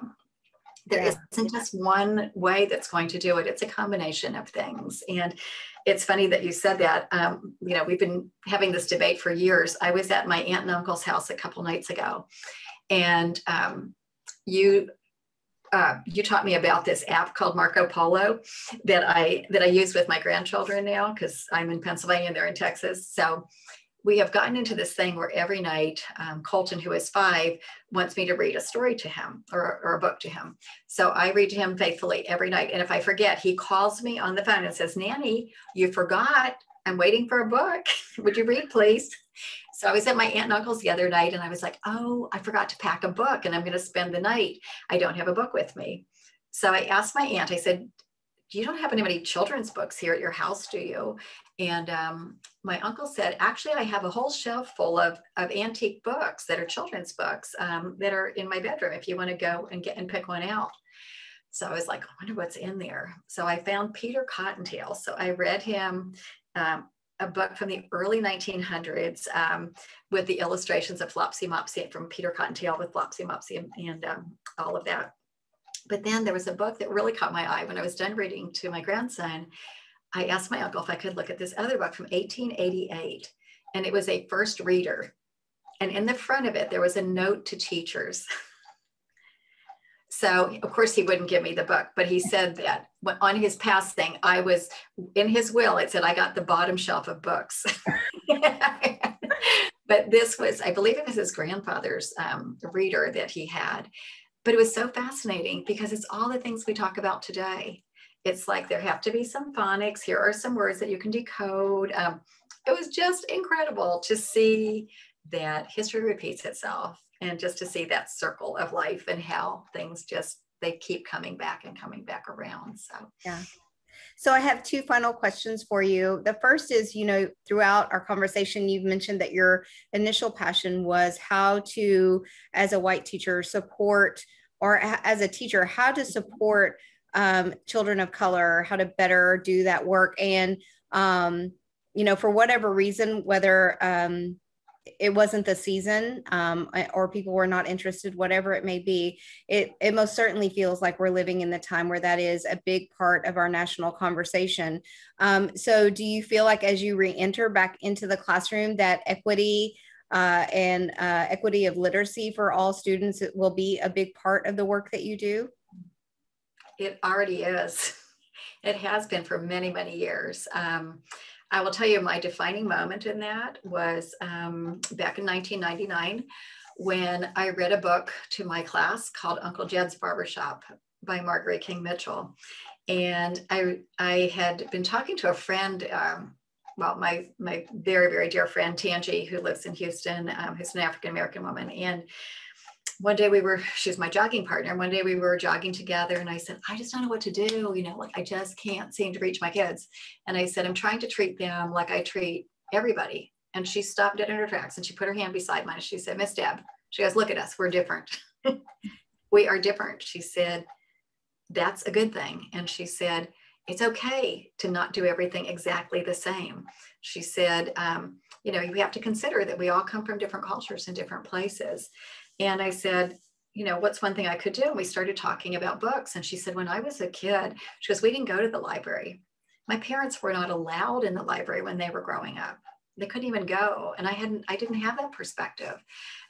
There yeah. not just one way that's going to do it. It's a combination of things. And it's funny that you said that. Um, you know, we've been having this debate for years. I was at my aunt and uncle's house a couple nights ago, and um, you uh, you taught me about this app called Marco Polo that I that I use with my grandchildren now because I'm in Pennsylvania and they're in Texas. So we have gotten into this thing where every night um, colton who is five wants me to read a story to him or, or, a book to him. So i read to him faithfully every night. And if i forget he calls me on the phone and says nanny you forgot. I'm waiting for a book. Would you read please? So i was at my aunt and uncle's the other night and i was like oh i forgot to pack a book and i'm going to spend the night. I don't have a book with me. So i asked my aunt i said you don't have any children's books here at your house, do you? And um, my uncle said, actually, I have a whole shelf full of, of antique books that are children's books um, that are in my bedroom if you want to go and get and pick one out. So I was like, I wonder what's in there. So I found Peter Cottontail. So I read him um, a book from the early 1900s um, with the illustrations of Flopsy Mopsy from Peter Cottontail with Flopsy Mopsy and, and um, all of that. But then there was a book that really caught my eye when I was done reading to my grandson. I asked my uncle if I could look at this other book from 1888, and it was a first reader. And in the front of it, there was a note to teachers. so, of course, he wouldn't give me the book, but he said that on his passing, I was in his will, it said I got the bottom shelf of books. but this was, I believe it was his grandfather's um, reader that he had. But it was so fascinating because it's all the things we talk about today. It's like there have to be some phonics. Here are some words that you can decode. Um, it was just incredible to see that history repeats itself and just to see that circle of life and how things just they keep coming back and coming back around. So yeah. So I have two final questions for you. The first is, you know, throughout our conversation, you've mentioned that your initial passion was how to, as a white teacher, support or as a teacher, how to support um, children of color, how to better do that work. And, um, you know, for whatever reason, whether um, it wasn't the season um, or people were not interested, whatever it may be, it, it most certainly feels like we're living in the time where that is a big part of our national conversation. Um, so, do you feel like as you re enter back into the classroom that equity? Uh, and uh, equity of literacy for all students will be a big part of the work that you do? It already is. It has been for many, many years. Um, I will tell you my defining moment in that was um, back in 1999 when I read a book to my class called Uncle Jed's Barbershop by Margaree King Mitchell. And I, I had been talking to a friend, um, well, my, my very, very dear friend, Tangi, who lives in Houston, um, who's an African American woman. And one day we were, she was my jogging partner. One day we were jogging together and I said, I just don't know what to do. You know, like I just can't seem to reach my kids. And I said, I'm trying to treat them like I treat everybody. And she stopped dead in her tracks and she put her hand beside mine. She said, Miss Deb, she goes, look at us, we're different. we are different. She said, that's a good thing. And she said, it's okay to not do everything exactly the same. She said, um, you know, we have to consider that we all come from different cultures and different places. And I said, you know, what's one thing I could do? And we started talking about books. And she said, when I was a kid, she goes, we didn't go to the library. My parents were not allowed in the library when they were growing up they couldn't even go and i hadn't i didn't have that perspective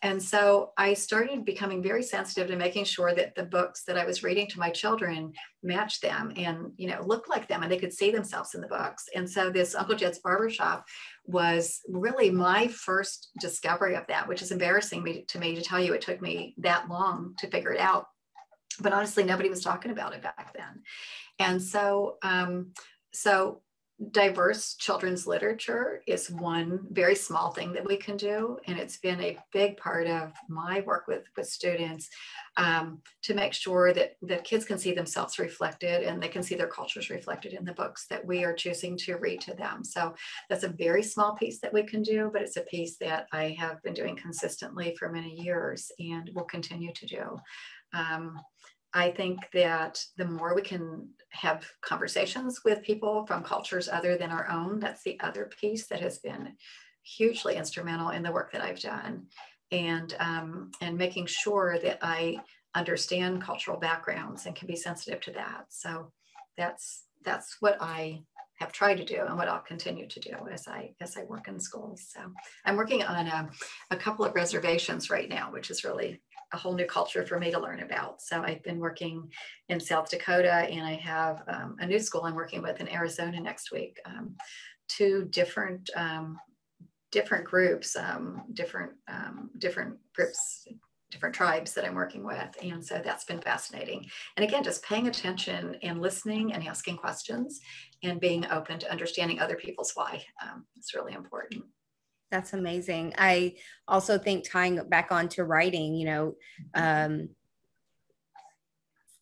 and so i started becoming very sensitive to making sure that the books that i was reading to my children matched them and you know looked like them and they could see themselves in the books and so this uncle jed's barbershop was really my first discovery of that which is embarrassing me, to me to tell you it took me that long to figure it out. But honestly nobody was talking about it back then. And so um, so diverse children's literature is one very small thing that we can do. And it's been a big part of my work with with students um, to make sure that that kids can see themselves reflected and they can see their cultures reflected in the books that we are choosing to read to them. So that's a very small piece that we can do but it's a piece that i have been doing consistently for many years and will continue to do. Um, I think that the more we can have conversations with people from cultures other than our own, that's the other piece that has been hugely instrumental in the work that I've done. And, um, and making sure that I understand cultural backgrounds and can be sensitive to that. So that's, that's what I have tried to do and what I'll continue to do as I as I work in schools. So I'm working on a, a couple of reservations right now, which is really a whole new culture for me to learn about. So I've been working in South Dakota and I have um, a new school I'm working with in Arizona next week. Um, two different um, different groups, um, different um, different groups, different tribes that I'm working with. And so that's been fascinating. And again, just paying attention and listening and asking questions and being open to understanding other people's why. Um, it's really important. That's amazing. I also think tying back on to writing, you know, um,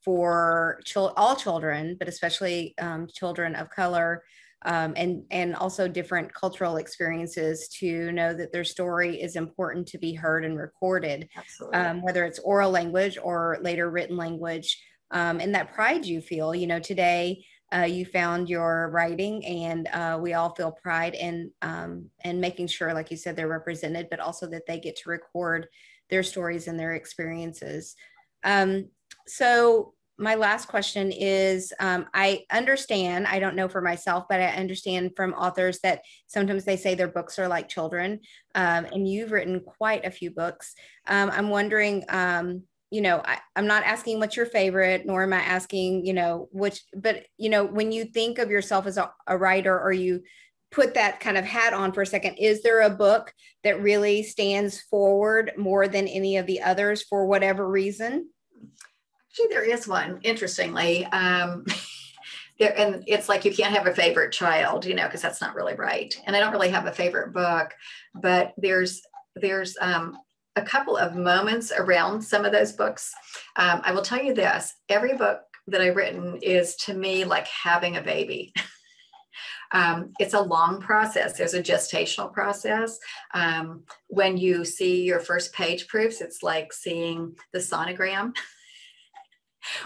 for chil- all children, but especially um, children of color, um, and and also different cultural experiences to know that their story is important to be heard and recorded, um, whether it's oral language or later written language, um, and that pride you feel. You know, today uh, you found your writing, and uh, we all feel pride in um, and making sure, like you said, they're represented, but also that they get to record their stories and their experiences. Um, so my last question is um, I understand, I don't know for myself, but I understand from authors that sometimes they say their books are like children. Um, and you've written quite a few books. Um, I'm wondering, um, you know, I, am not asking what's your favorite, nor am I asking, you know, which, but, you know, when you think of yourself as a, a writer or you put that kind of hat on for a second, is there a book that really stands forward more than any of the others for whatever reason? Actually, there is one, interestingly. Um, there, and it's like you can't have a favorite child, you know, because that's not really right. And I don't really have a favorite book, but there's there's um, a couple of moments around some of those books. Um, I will tell you this every book that I've written is to me like having a baby. um, it's a long process. There's a gestational process. Um, when you see your first page proofs, it's like seeing the sonogram.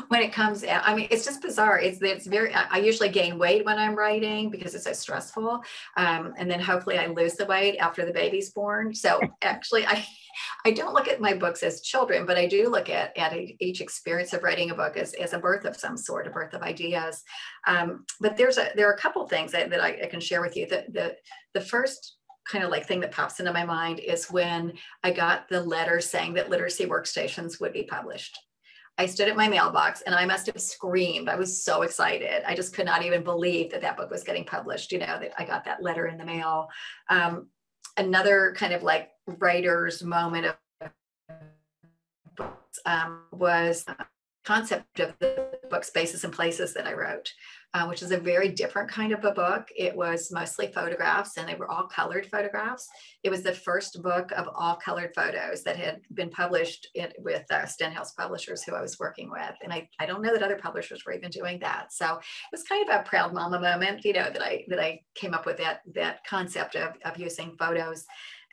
when it comes out. I mean, it's just bizarre. It's it's very. I usually gain weight when I'm writing because it's so stressful, um, and then hopefully I lose the weight after the baby's born. So actually, I I don't look at my books as children, but I do look at at each experience of writing a book as, as a birth of some sort, a birth of ideas. Um, but there's a there are a couple things that, that I, I can share with you. The the the first kind of like thing that pops into my mind is when I got the letter saying that literacy workstations would be published. I stood at my mailbox and I must have screamed. I was so excited. I just could not even believe that that book was getting published, you know, that I got that letter in the mail. Um, another kind of like writer's moment of books um, was concept of the book spaces and places that I wrote uh, which is a very different kind of a book. It was mostly photographs and they were all colored photographs. It was the first book of all colored photos that had been published in, with uh, Stenhouse Publishers, who I was working with. And I, I don't know that other publishers were even doing that. So it was kind of a proud mama moment, you know, that I, that I came up with that, that concept of, of using photos.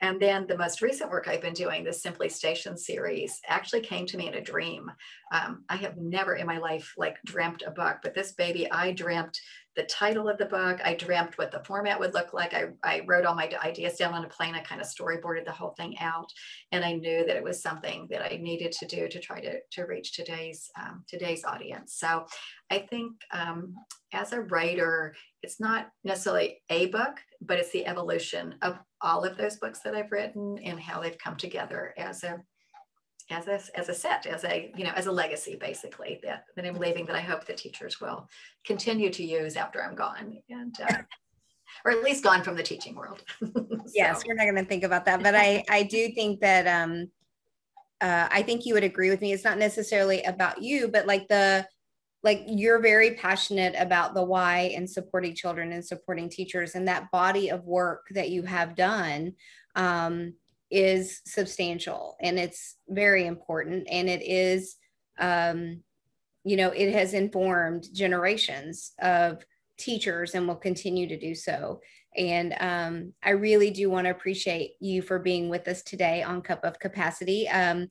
And then the most recent work I've been doing, the Simply Station series, actually came to me in a dream. Um, I have never in my life like dreamt a book, but this baby, I dreamt the title of the book. I dreamt what the format would look like. I, I wrote all my ideas down on a plane. I kind of storyboarded the whole thing out, and I knew that it was something that I needed to do to try to, to reach today's um, today's audience. So, I think um, as a writer, it's not necessarily a book, but it's the evolution of all of those books that I've written and how they've come together as a as a, as a set, as a, you know, as a legacy, basically, that, that I'm leaving that I hope that teachers will continue to use after I'm gone and, uh, or at least gone from the teaching world. so. Yes, we're not going to think about that, but I, I do think that, um, uh, I think you would agree with me. It's not necessarily about you, but like the, like you're very passionate about the why and supporting children and supporting teachers and that body of work that you have done um, is substantial and it's very important and it is um, you know it has informed generations of teachers and will continue to do so. And um, i really do want to appreciate you for being with us today on cup of capacity. Um,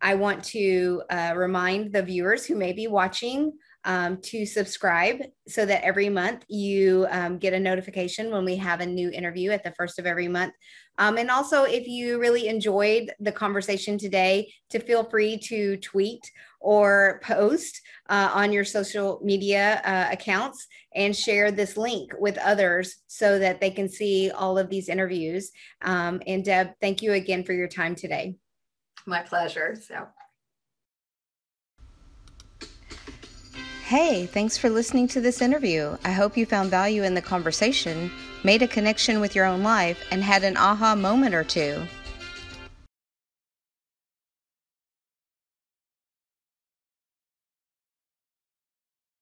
i want to uh, remind the viewers who may be watching um, to subscribe so that every month you um, get a notification when we have a new interview at the first of every month. Um, and also, if you really enjoyed the conversation today, to feel free to tweet or post uh, on your social media uh, accounts and share this link with others so that they can see all of these interviews. Um, and Deb, thank you again for your time today. My pleasure. So. Hey, thanks for listening to this interview. I hope you found value in the conversation, made a connection with your own life, and had an aha moment or two.